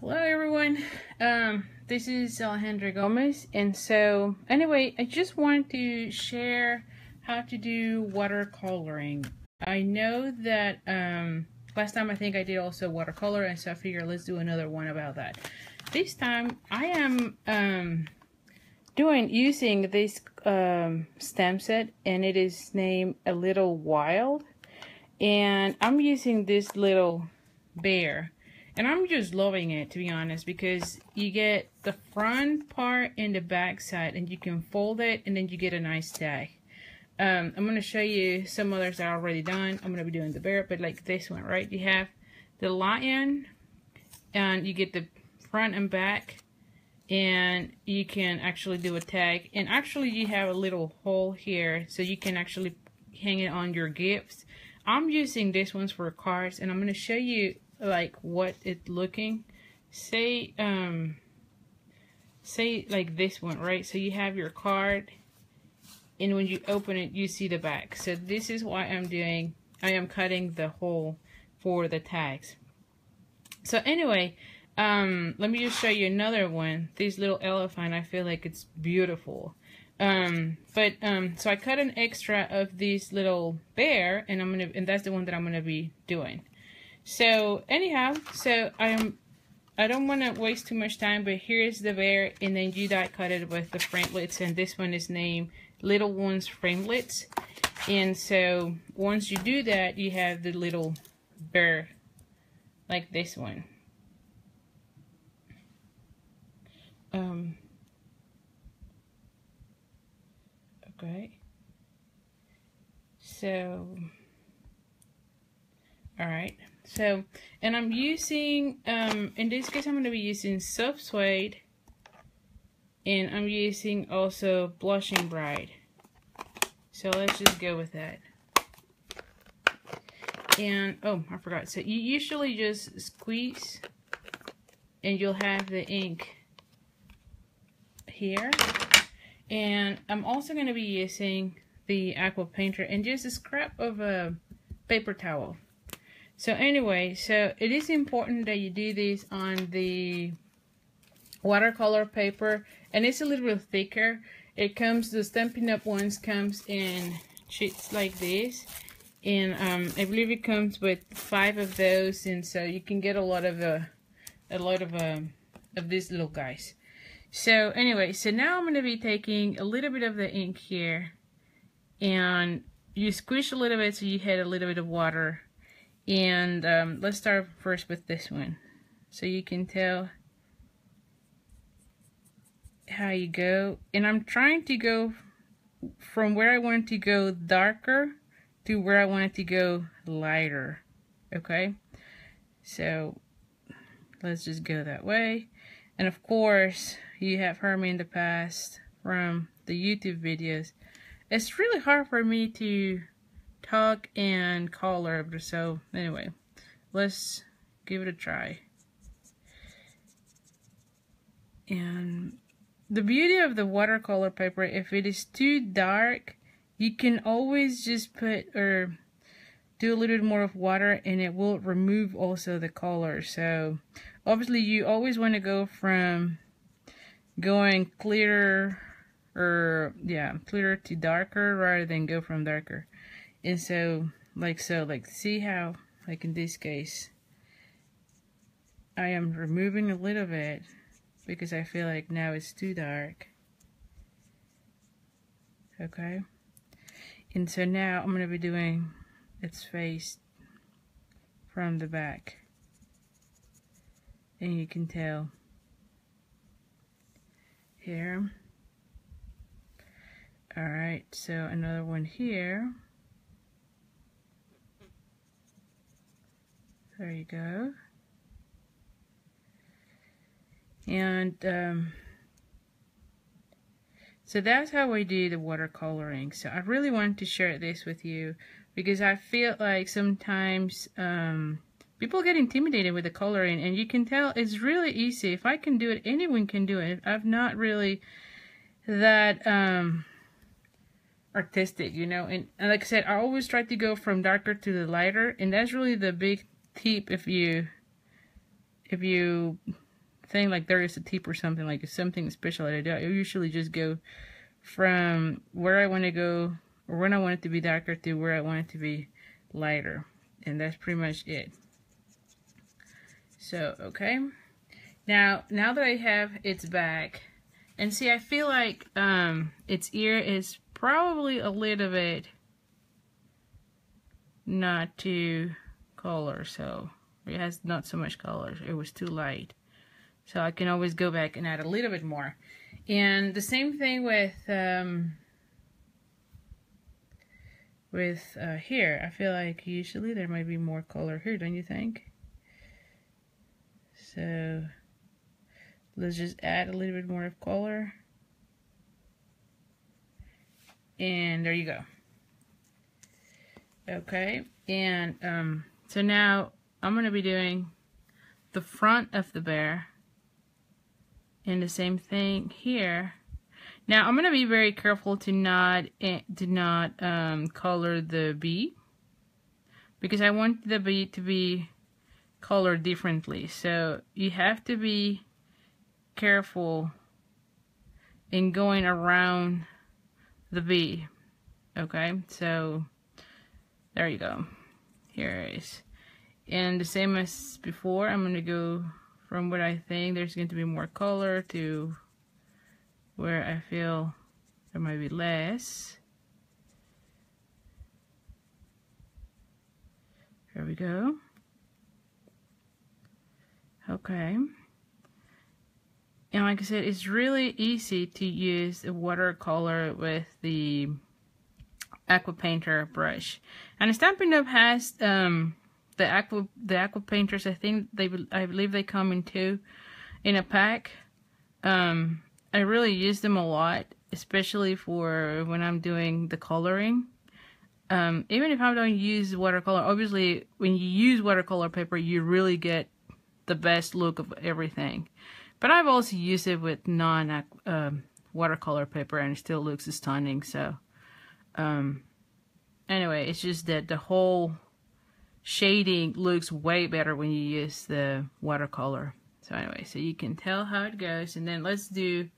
Hello everyone, um, this is Alejandra Gomez and so anyway I just wanted to share how to do watercoloring. I know that um, last time I think I did also watercolor and so I figured let's do another one about that. This time I am um, doing using this um, stamp set and it is named A Little Wild and I'm using this little bear and I'm just loving it to be honest because you get the front part and the back side and you can fold it and then you get a nice tag. Um, I'm going to show you some others that are already done. I'm going to be doing the bear but like this one right? You have the lion and you get the front and back and you can actually do a tag. And actually you have a little hole here so you can actually hang it on your gifts. I'm using this ones for cards and I'm going to show you like what it's looking. Say um say like this one right? So you have your card and when you open it you see the back. So this is why I'm doing I am cutting the hole for the tags. So anyway um let me just show you another one. This little elephant I feel like it's beautiful. Um, but, um, so I cut an extra of this little bear and I'm gonna, and that's the one that I'm gonna be doing. So anyhow, so I'm, I don't want to waste too much time, but here's the bear and then you die cut it with the framelits and this one is named Little Loves Framelits. And so once you do that, you have the little bear like this one. Um, okay. So, all right. So, and I'm using, um, in this case, I'm going to be using Soft Suede. And I'm using also Blushing Bride. So let's just go with that. And, oh, I forgot. So you usually just squeeze and you'll have the ink here. And I'm also going to be using the aqua painter and just a scrap of a paper towel. So anyway, so it is important that you do this on the watercolor paper and it's a little bit thicker. It comes, the Stampin' Up! ones comes in sheets like this and um, I believe it comes with five of those and so you can get a lot of uh, a lot of um, of these little guys. So anyway, so now I'm going to be taking a little bit of the ink here and you squish a little bit so you hit a little bit of water and um, let's start first with this one. So you can tell how you go. And I'm trying to go from where I want to go darker to where I want it to go lighter okay? So let's just go that way. And of course you have heard me in the past from the YouTube videos. It's really hard for me to talk and color, so anyway, let's give it a try. And the beauty of the watercolor paper, if it is too dark, you can always just put or do a little bit more of water and it will remove also the color. So obviously you always want to go from going clearer or yeah clearer to darker rather than go from darker and so like so like see how like in this case I am removing a little bit because I feel like now it's too dark okay and so now I'm to be doing its face from the back and you can tell here. Alright, so another one here. There you go. And um, so that's how we do the watercoloring. So I really wanted to share this with you because I feel like sometimes um, people get intimidated with the coloring and you can tell it's really easy if I can do it anyone can do it I've not really that um artistic you know and, and like I said I always try to go from darker to the lighter and that's really the big tip if you if you think like there is a tip or something like something special that I do. I usually just go from where I want to go or when I want it to be darker to where I want it to be lighter. And that's pretty much it. So, okay. Now, now that I have its back, and see, I feel like um, its ear is probably a little bit not too color, so it has not so much color. It was too light. So I can always go back and add a little bit more. And the same thing with um, with uh, here. I feel like usually there might be more color here, don't you think? So let's just add a little bit more of color. And there you go. Okay, and um, so now I'm going to be doing the front of the bear and the same thing here. Now I'm going to be very careful to not eh, to not um, color the bee because I want the bee to be colored differently. So you have to be careful in going around the bee. Okay, so there you go. Here it is. And the same as before, I'm going to go from what I think there's going to be more color to where I feel there might be less. There we go. Okay. And like I said, it's really easy to use a watercolor with the aqua painter brush. And Stampin' Up has um, the aqua the aqua painters. I think they I believe they come in two in a pack. Um, I really use them a lot, especially for when I'm doing the coloring. Um, even if I don't use watercolor, obviously when you use watercolor paper, you really get the best look of everything. But I've also used it with non um, watercolor paper and it still looks stunning. So, um, anyway, it's just that the whole shading looks way better when you use the watercolor. So anyway, so you can tell how it goes. And then let's do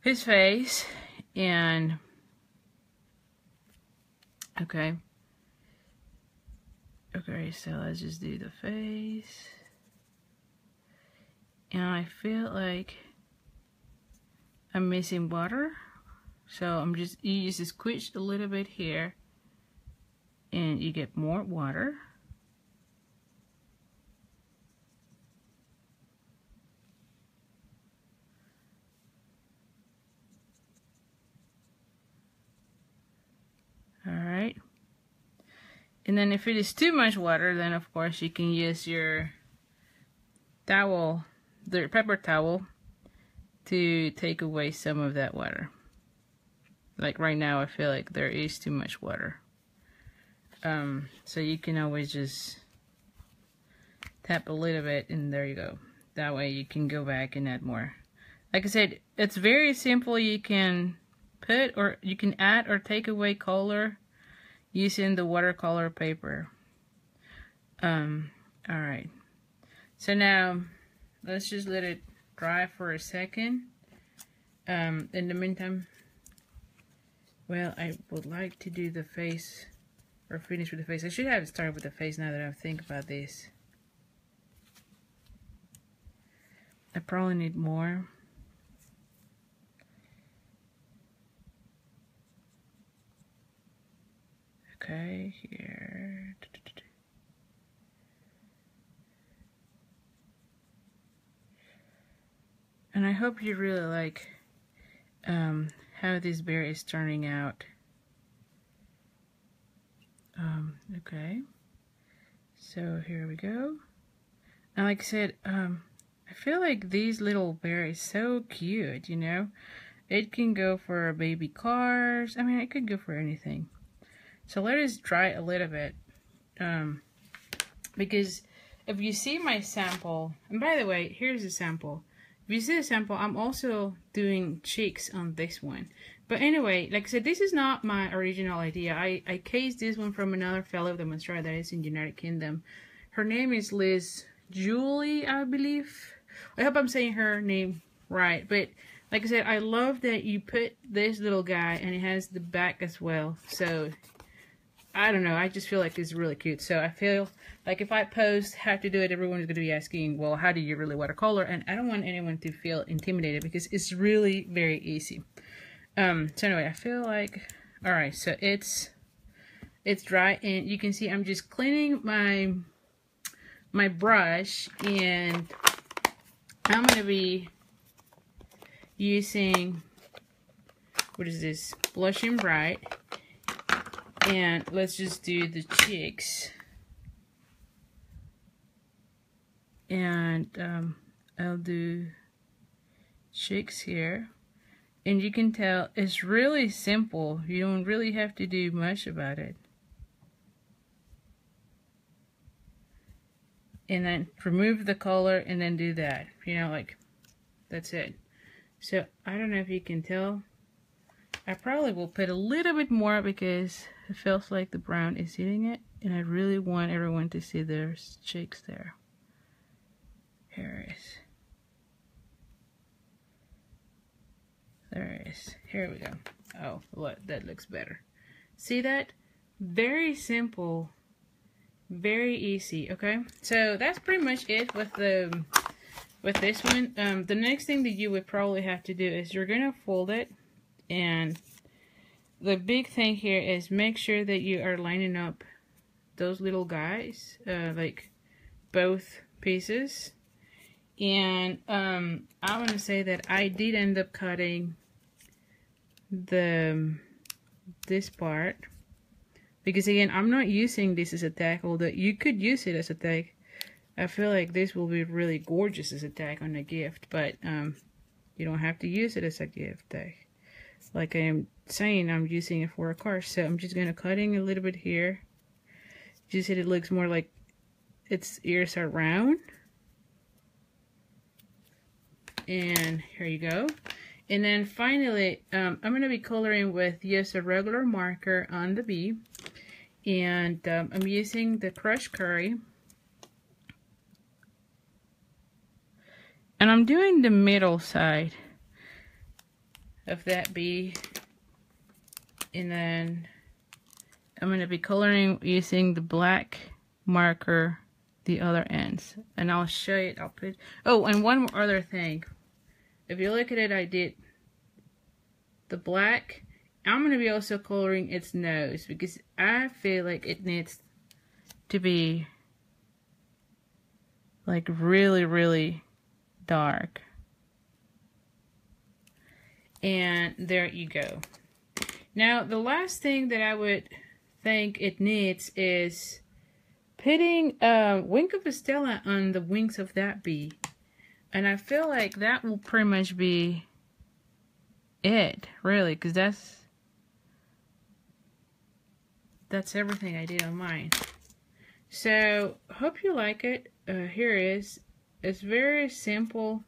his face and okay. Okay, so let's just do the face. And I feel like I'm missing water. So I'm just, you just squish a little bit here and you get more water. Alright. And then if it is too much water, then of course you can use your towel, the paper towel, to take away some of that water. Like right now, I feel like there is too much water. Um, so you can always just tap a little bit and there you go. That way you can go back and add more. Like I said, it's very simple. You can put or you can add or take away color using the watercolor paper. Um, alright. So now, let's just let it dry for a second. Um, in the meantime, well, I would like to do the face, or finish with the face. I should have started with the face now that I think about this. I probably need more. Okay, here. And I hope you really like um, how this bear is turning out. Um, okay. So here we go. And like I said, um, I feel like these little bear is so cute, you know? It can go for baby cars. I mean, it could go for anything. So let us try a little bit. Um, because if you see my sample, and by the way, here's a sample. You see the sample, I'm also doing cheeks on this one. But anyway, like I said, this is not my original idea. I, I cased this one from another fellow demonstrator that is in United Kingdom. Her name is Liz Julie, I believe. I hope I'm saying her name right. But like I said, I love that you put this little guy and it has the back as well. So I don't know. I just feel like it's really cute. So I feel like if I post how to do it, everyone's going to be asking, well, how do you really watercolor? And I don't want anyone to feel intimidated because it's really very easy. Um, so anyway, I feel like, all right, so it's, it's dry and you can see I'm just cleaning my, my brush and I'm going to be using, what is this, Blushing Bride. And let's just do the cheeks. And um, I'll do cheeks here. And you can tell it's really simple. You don't really have to do much about it. And then remove the color and then do that. You know, like, that's it. So, I don't know if you can tell. I probably will put a little bit more because it feels like the brown is hitting it. And I really want everyone to see their cheeks there. Here it is. There it is. Here we go. Oh, look, that looks better. See that? Very simple. Very easy, okay? So that's pretty much it with the with this one. Um, the next thing that you would probably have to do is you're going to fold it and the big thing here is make sure that you are lining up those little guys, uh, like both pieces. And um, I want to say that I did end up cutting the this part. Because again I'm not using this as a tag although you could use it as a tag I feel like this will be really gorgeous as a tag on a gift but um, you don't have to use it as a gift tag like I am saying I'm using it for a car so I'm just gonna cutting a little bit here just see it looks more like its ears are round and here you go and then finally, um, I'm going to be coloring with just a regular marker on the bee. And um, I'm using the Crush Curry. And I'm doing the middle side of that bee. And then I'm going to be coloring using the black marker the other ends. And I'll show you, I'll put, oh, and one other thing if you look at it, I did the black. I'm going to be also coloring its nose because I feel like it needs to be like really, really dark. And there you go. Now, the last thing that I would think it needs is putting a Wink of Estella on the wings of that bee. And I feel like that will pretty much be it, really, because that's that's everything I did on mine. So, hope you like it. Uh, here it is. It's very simple.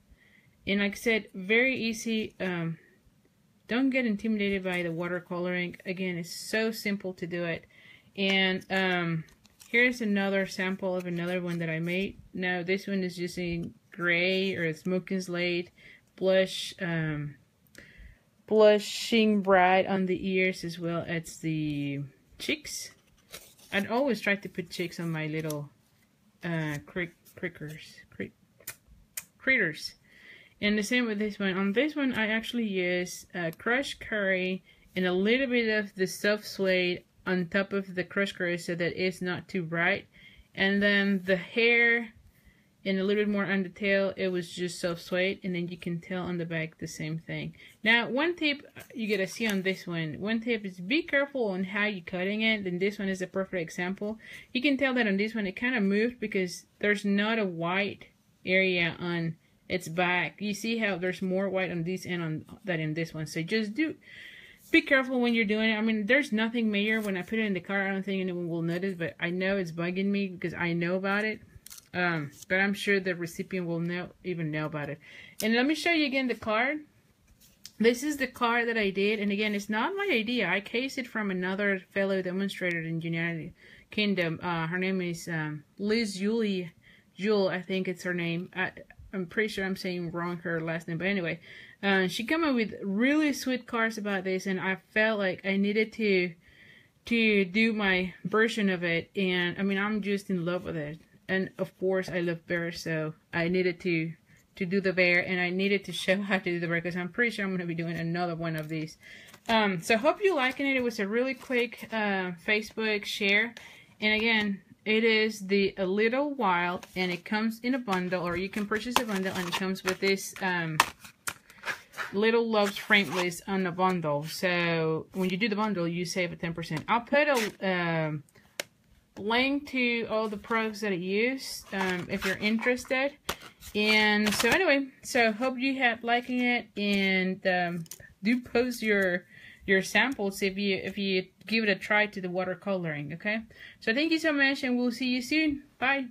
And like I said, very easy. Um, don't get intimidated by the watercoloring. Again, it's so simple to do it. And um, here's another sample of another one that I made. Now, this one is using gray or smoking slate, blush, um, blushing bride on the ears as well as the cheeks. I'd always try to put cheeks on my little uh, crick crickers, crick critters. And the same with this one. On this one, I actually use uh, crushed curry and a little bit of the soft suede on top of the crushed curry so that it's not too bright. And then the hair and a little bit more on the tail it was just soft suede. And then you can tell on the back the same thing. Now one tip you gotta see on this one. One tip is be careful on how you're cutting it. And this one is a perfect example. You can tell that on this one it kind of moved because there's not a white area on its back you see how there's more white on this end on that in this one so just do be careful when you're doing it. I mean, there's nothing major. When I put it in the car, I don't think anyone will notice, but I know it's bugging me because I know about it. Um, but I'm sure the recipient will know even know about it. And let me show you again the card. This is the card that I did, and again, it's not my idea. I cased it from another fellow demonstrator in United Kingdom. Uh, her name is um, Liz Julie Jewel, I think it's her name. I, I'm pretty sure I'm saying wrong her last name, but anyway, uh, she came up with really sweet cards about this, and I felt like I needed to to do my version of it. And I mean, I'm just in love with it. And of course, I love bears, so I needed to to do the bear, and I needed to show how to do the bear because I'm pretty sure I'm going to be doing another one of these. Um, so hope you liking it. It was a really quick uh, Facebook share, and again, it is the A Little Wild, and it comes in a bundle, or you can purchase a bundle, and it comes with this um, Little Loves frame Framelits on the bundle. So when you do the bundle, you save a 10%. I'll put a um, link to all the products that I use um, if you're interested. And so anyway, so hope you have liking it, and um, do post your your samples if you if you give it a try to the watercoloring okay? So thank you so much and we'll see you soon. Bye